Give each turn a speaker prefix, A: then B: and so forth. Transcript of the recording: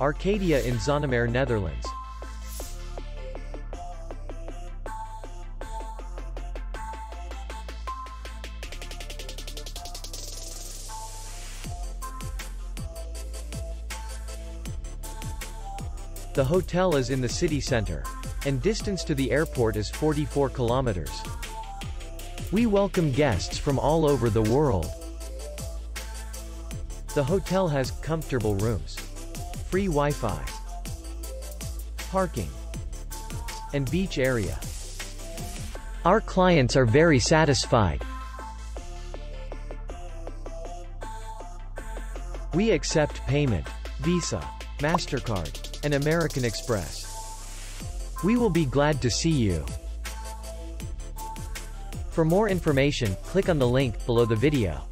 A: Arcadia in Zonnemaire, Netherlands. The hotel is in the city center. And distance to the airport is 44 kilometers. We welcome guests from all over the world. The hotel has comfortable rooms, free Wi-Fi, parking, and beach area. Our clients are very satisfied. We accept payment, Visa, MasterCard, and American Express. We will be glad to see you. For more information, click on the link below the video.